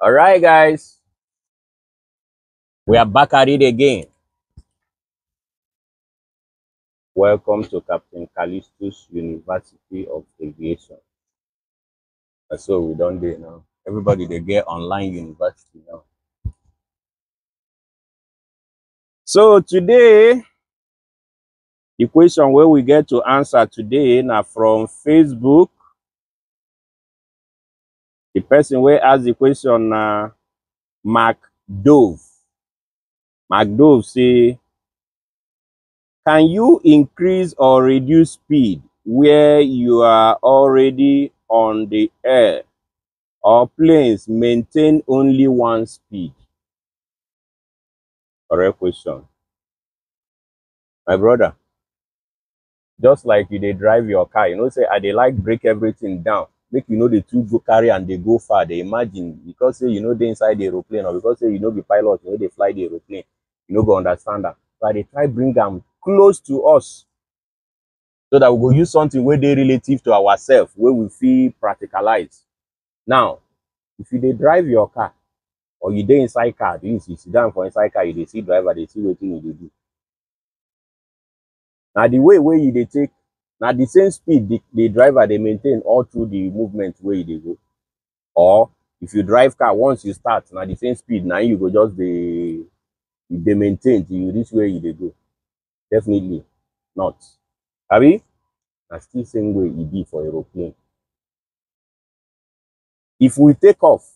All right, guys, we are back at it again. Welcome to Captain Callistus University of Aviation. And so we don't do now. Everybody they get online university now. So today, the question where we get to answer today now from Facebook. The person where ask the question na Mark Dove. Mark Dove say, can you increase or reduce speed where you are already on the air or planes maintain only one speed? Correct question. My brother, just like you they drive your car, you know, say I they like break everything down. Make you know the two go carry and they go far. They imagine because say you know they inside the aeroplane or because say you know the pilot, you know they fly the aeroplane, you know go understand that. So they try bring them close to us so that we go use something where they relative to ourselves, where we feel practicalize. Now, if you they drive your car or you dey inside car, you see sit down for inside car, you dey see driver, they see what you dey do. Now the way where you they take, now the same speed the, the driver they maintain all through the movement where you dey go. Or if you drive car, once you start, now the same speed, now you go just the they maintain till you reach where you dey go. Definitely not. Abi? Na still same way e be for aeroplane. If we take off,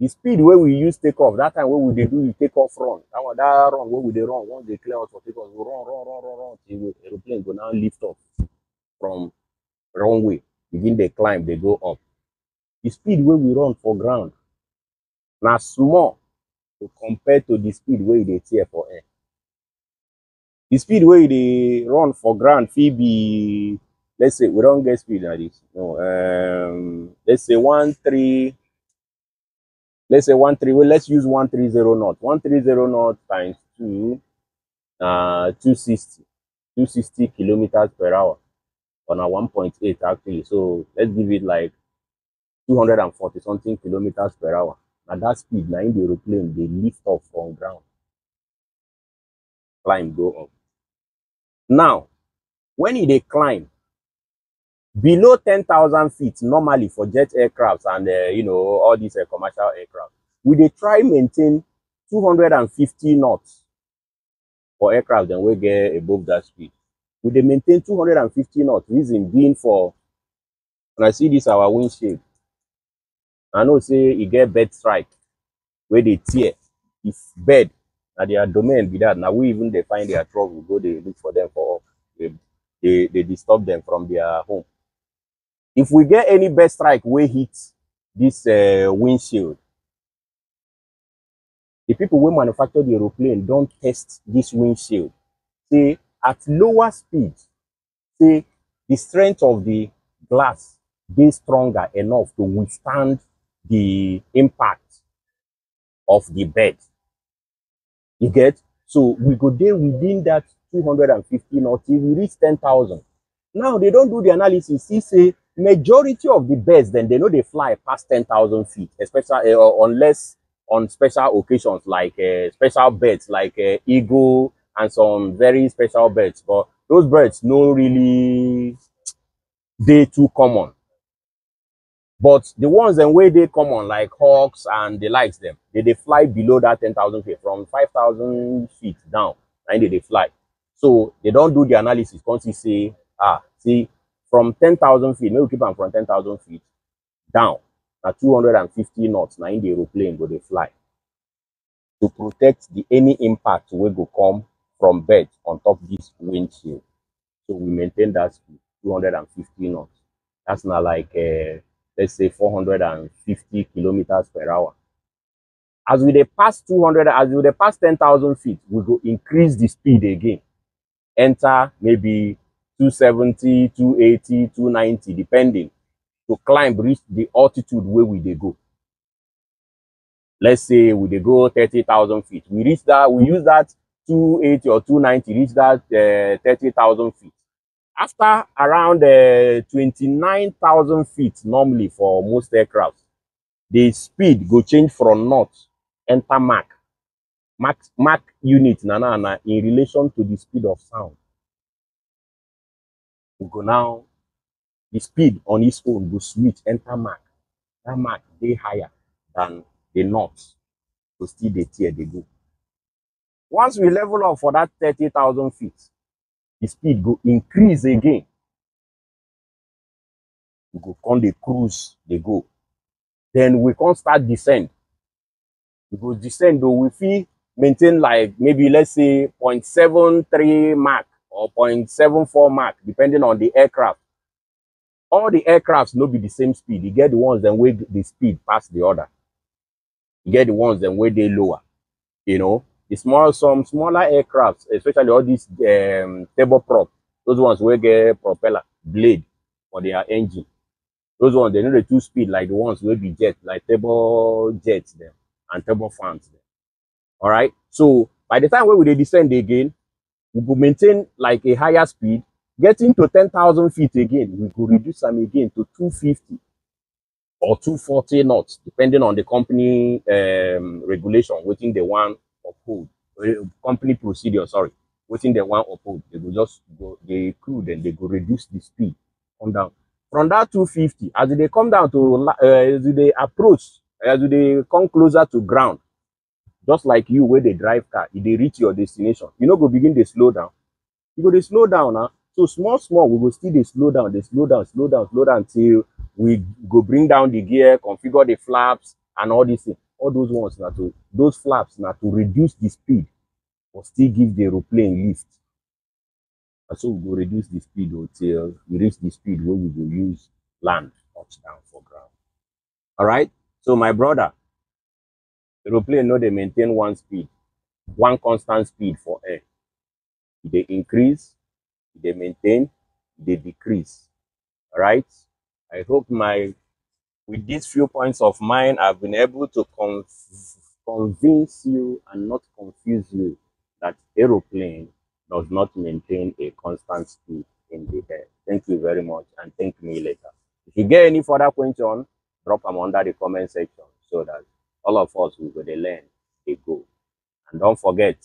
the speed wey we use take off, that time wey we dey do the take off run, that one, that run wey we dey run, once they clear us for take off, we run, run, run, run, run, we- aeroplane go now lift off from runway, begin dey climb, dey go up. The speed wey we run for ground na small to compare to the speed wey e dey tear for air. The speed you dey run for ground fit be, let's say we don get speed like this. No, um, let's say one three, let's say one three. Well, let's use one three zero knot. One three zero knot times two, uh, 260 260 kilometers per hour, one point eight actually. So let's give it like two hundred and forty something kilometers per hour. Na that speed na in the aeroplane dey lift off from ground, climb go up. Now, when dey climb below ten thousand feet normally for jet aircrafts and uh, you know all these uh, commercial aircraft, we dey try maintain two hundred and fifty knots for aircraft dem wey get above that speed. We dey maintain two hundred and fifty knots. Reason being for when I see this our windshield, I know say e get bird strike wey dey tear. If bird na their domain be that, na we even dey find their trouble, go dey look for them for. They, they, they disturb them from their home. If we get any bird strike wey hit this uh, windshield, the people wey manufacture the aeroplane don test this windshield. Say at lower speed, say the strength of the glass dey stronger enough to withstand the impact of the bed. You get? So we go there within that 250 knots we reach 10,000. Now they don't do the analysis. See, say majority of the birds, then they know they fly past 10,000 feet, especially uh, unless on special occasions like uh, special birds like uh, eagle and some very special birds. But those birds no really they too common. But the ones and where they common like hawks and the likes them, they, they fly below that 10,000 feet from 5,000 feet down and they, they fly. So they don't do the analysis. See say, ah, see, from 10,000 feet, maybe keep them from 10,000 feet down, at 250 knots, now in the aeroplane go they fly to protect the any impact wey go come from bed on top this windshield. So we maintain that speed, 250 knots. That's not like uh, let's say 450 kilometers per hour. As we pass 200, as we pass 10,000 feet, we go increase the speed again. Enter maybe 270, 280, 290, depending, to climb reach the altitude where we dey go. Let's say we dey go 30,000 feet. We reach that, we use that 280 or 290, reach that uh, 30,000 feet. After around uh, 29,000 feet normally for most aircraft, the speed go change from north enter Mach. Mach, Mach unit na, na, na in relation to the speed of sound. We go now, the speed on its own go switch enter Mach. That Mach dey higher than the north. So still the tear they go. Once we level up for that 30,000 feet, the speed go increase again. We go come the cruise, they go. Then we can start descend. We go descend though we feel maintain like maybe let's say 0.73 Mach or 0.74 Mach, depending on the aircraft. All the aircrafts no be the same speed. You get the ones that way the speed past the other. You get the ones that way they lower. You know, small some smaller aircrafts, especially all these um, prop, those ones will get propeller blade for their engine. Those ones they need the two speed like the ones will be jet, like turbo jets them and turbo fans. All right. So by the time when we descend again, we go maintain like a higher speed. Getting to 10,000 feet again, we go reduce them again to 250 or 240 knots, depending on the company um, regulation, within the one uphold, uh, company procedure, sorry, within the one uphold. They will just go, the crew, then they go reduce the speed, come down. From that 250, as they come down to, uh, as they approach, as they come closer to ground, just like you where they drive car, if they reach your destination, you know, go begin to slow down. You go they slow down now. So small, small, we will still they slow down, they slow down, slow down, slow down until we go bring down the gear, configure the flaps and all these things. All those ones now to those flaps now to reduce the speed, but still give the aeroplane lift. And so we go reduce the speed until we reach the speed where we will use land touchdown for ground. All right. So my brother, the aeroplane no they maintain one speed, one constant speed for air. They increase, they maintain, they decrease. All right. I hope my with these few points of mine, I've been able to con- convince you and not confuse you that aeroplane does not maintain a constant speed in the air. Thank you very much and thank me later. If you get any further question, drop them under the comment section so that all of us will learn, they go. And don't forget,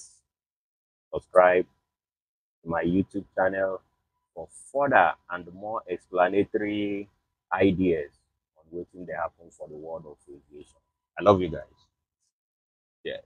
subscribe to my YouTube channel for further and more explanatory ideas what they happen for the world of aviation. I love you guys. Yeah.